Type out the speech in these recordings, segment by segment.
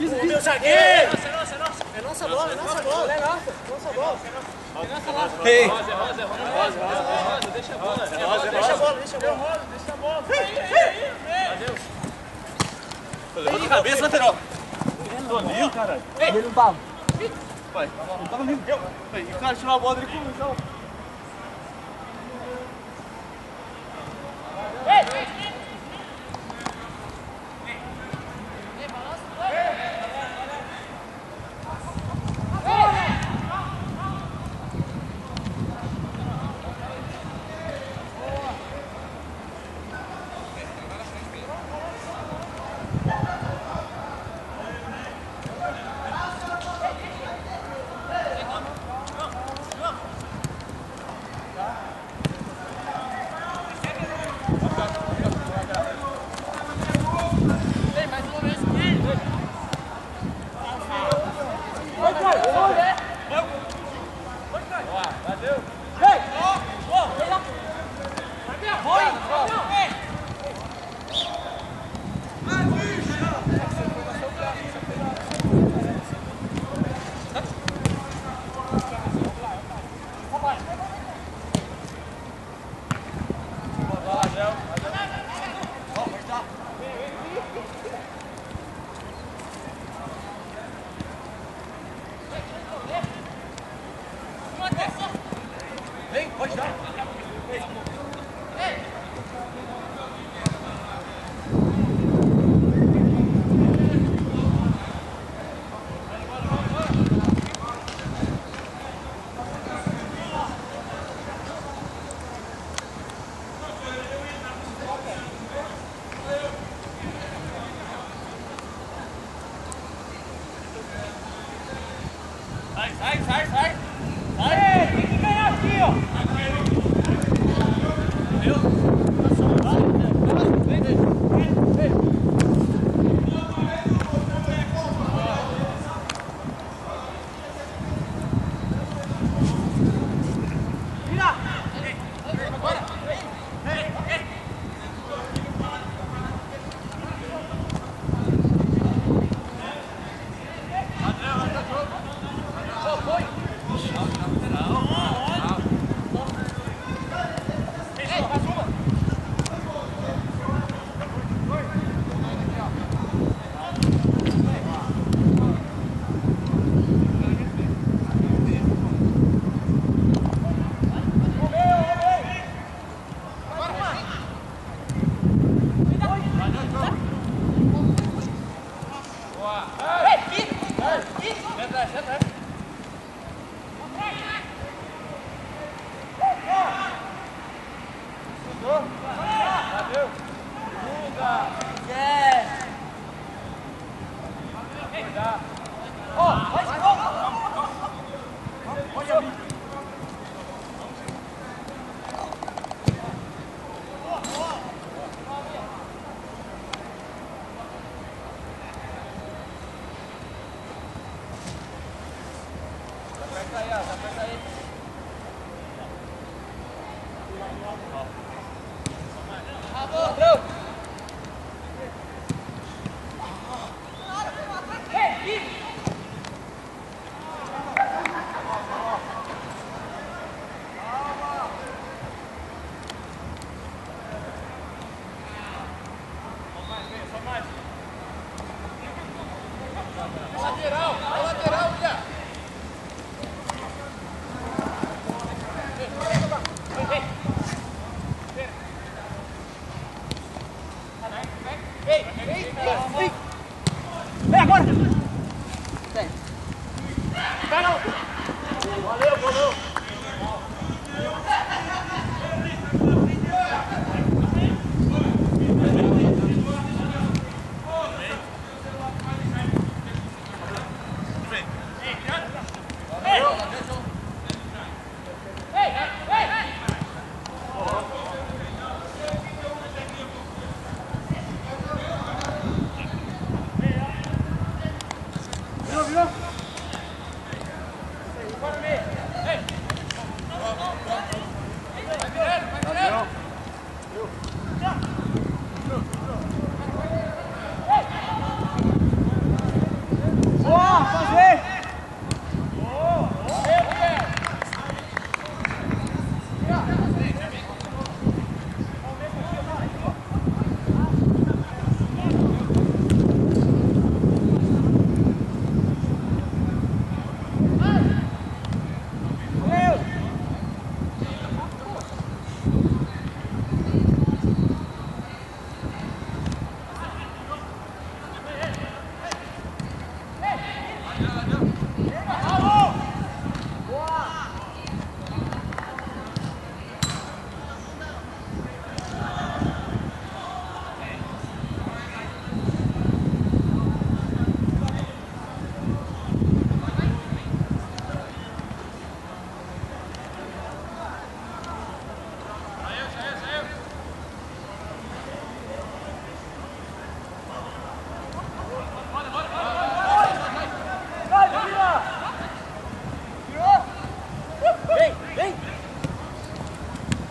Meu zagueiro! É nossa bola, é nossa bola. É nossa, nossa bola. Ei, Deixa a bola, deixa a bola. Deixa a bola. levanta a cabeça, lateral. Toninho, caralho. Ele não tava. Vai. Não tava nem. Aí, o cara tirou a bola dele com o João. Vem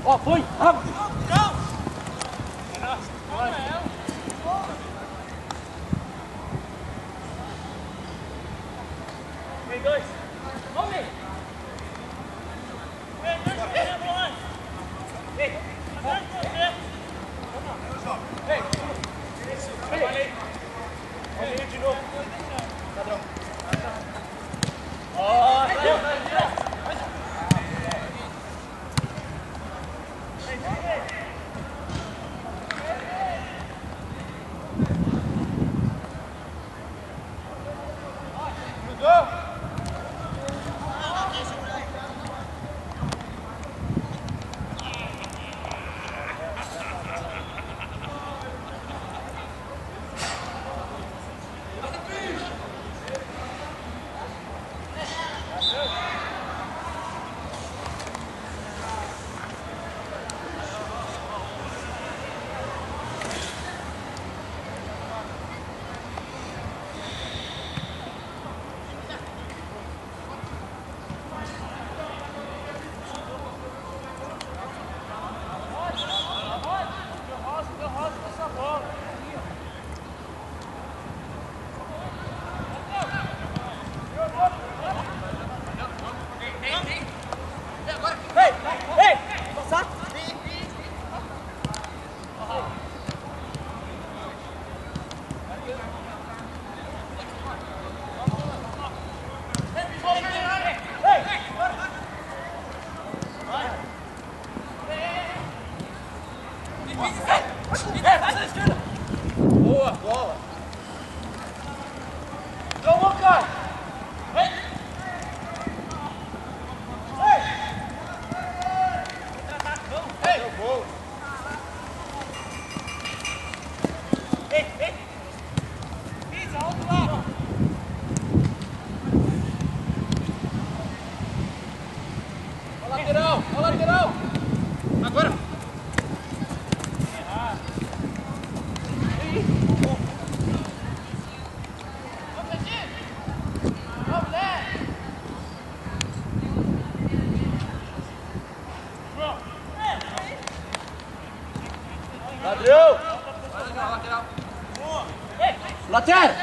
Ó, oh, foi! Ah. Rápido! Não! Dois! Lateral!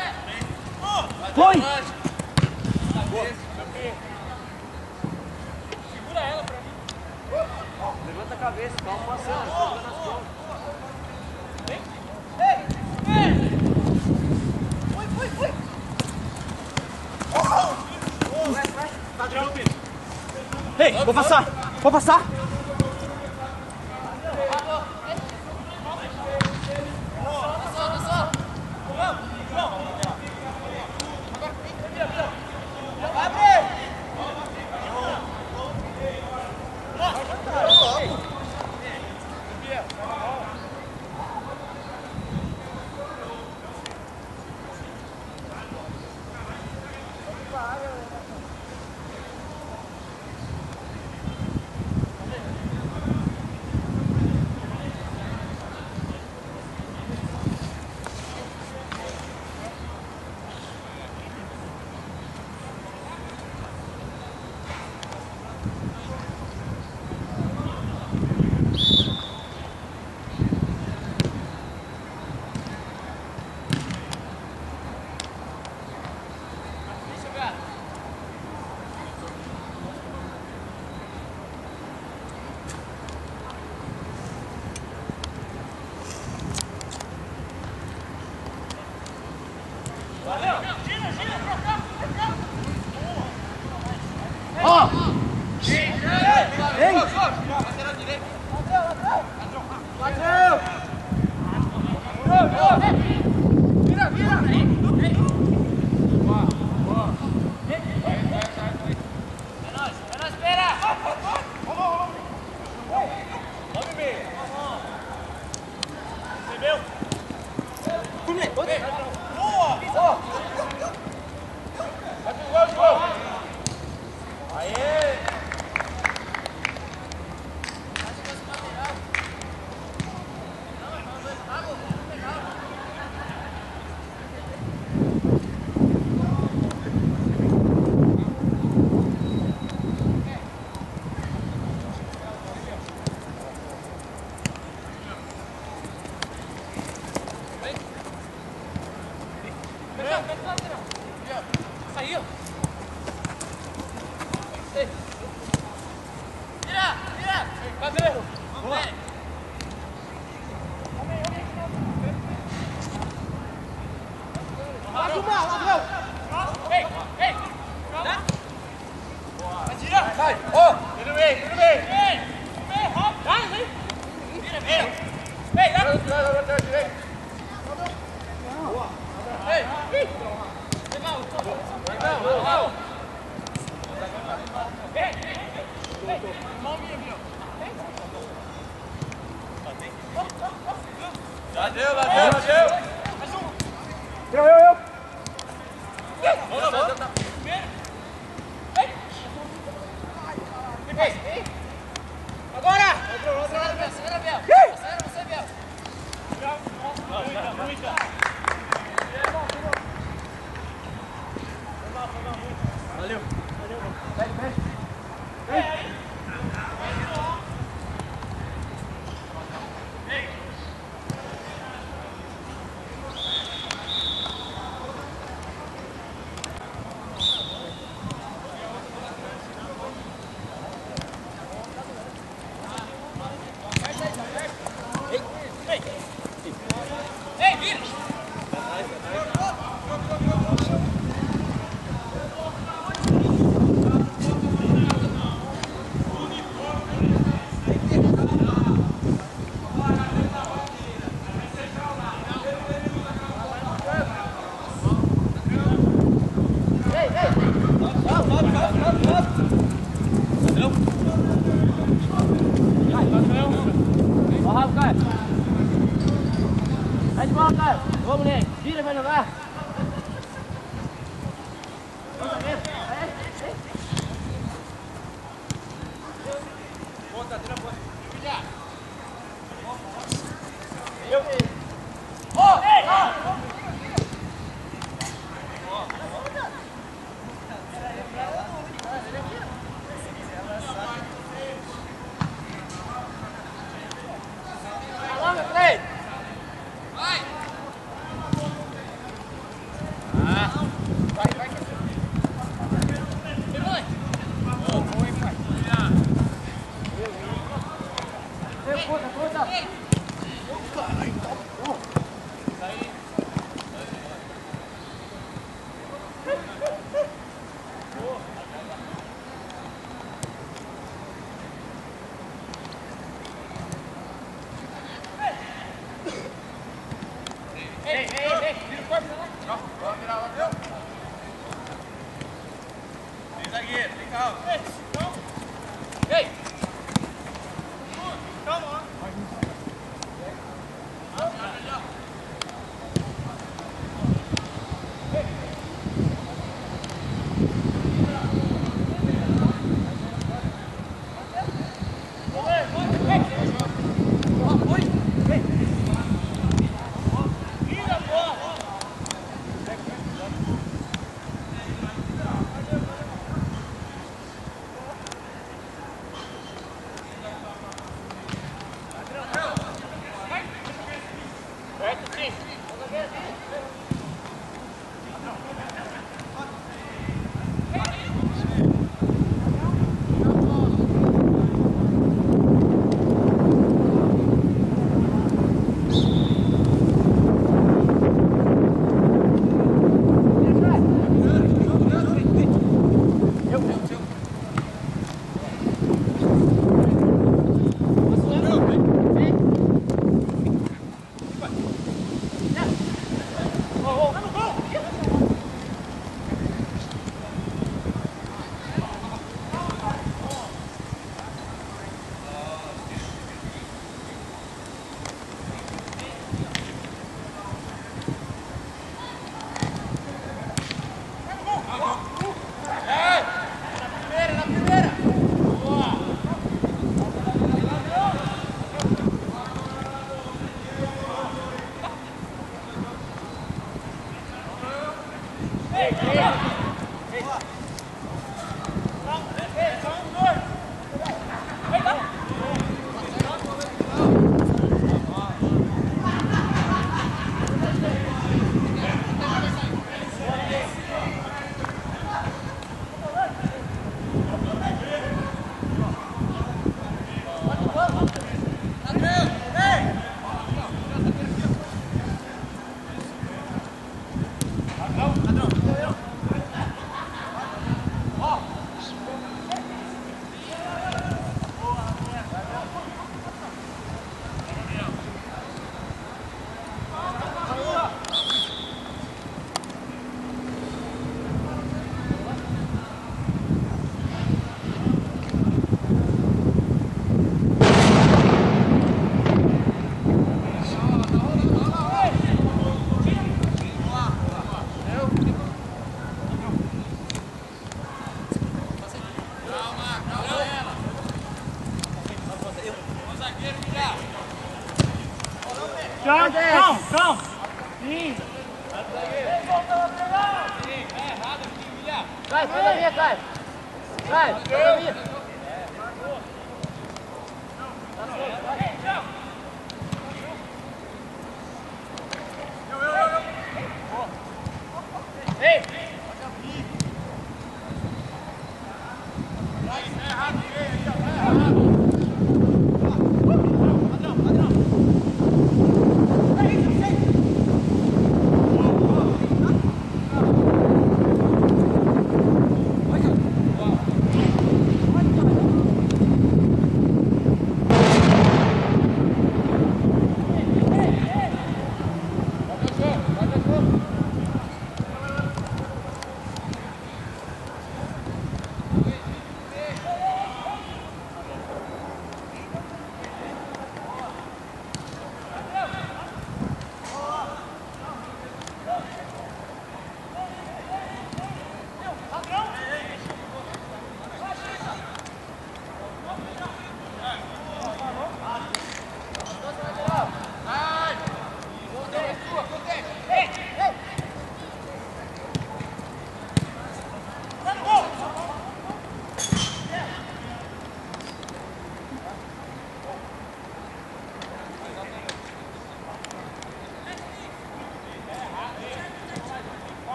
Zagueiro,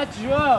Antes, João!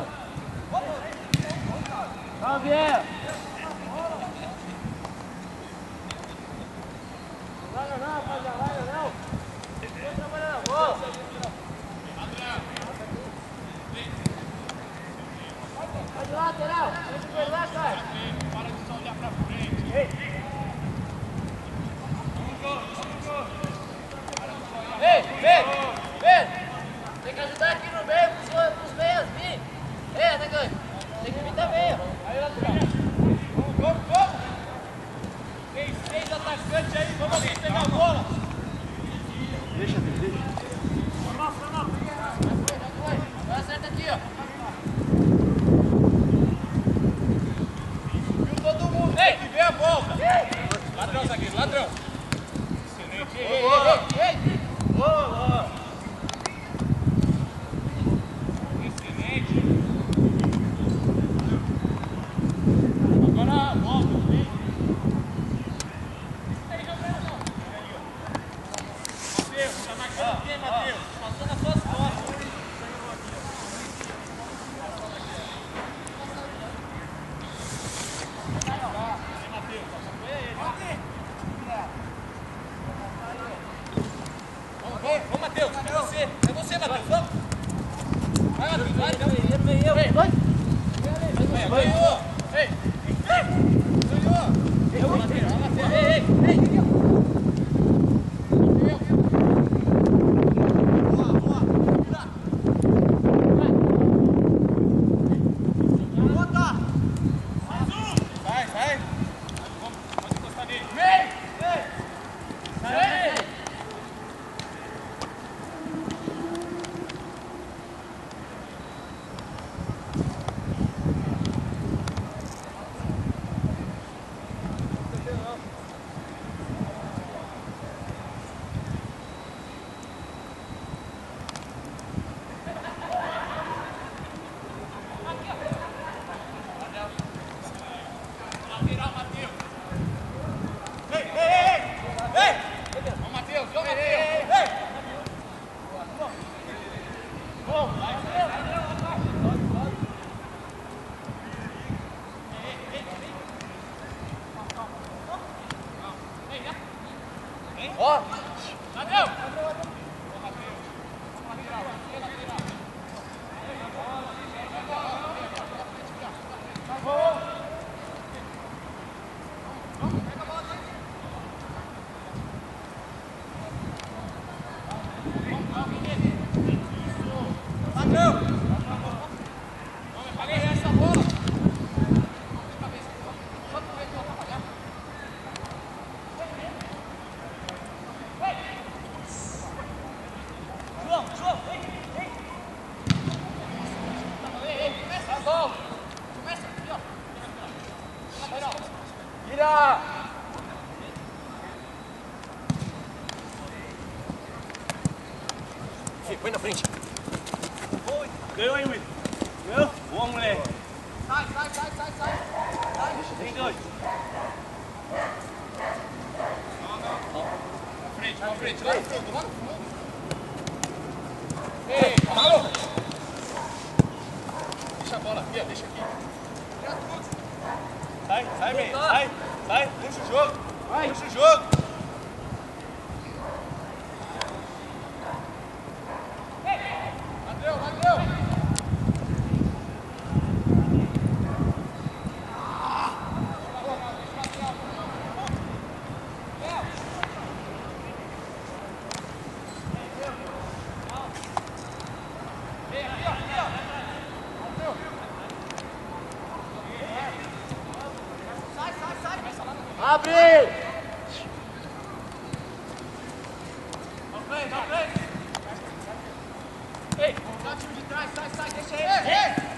Ei, o time de trás, sai, sai, deixa ele. Ei.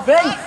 Vem.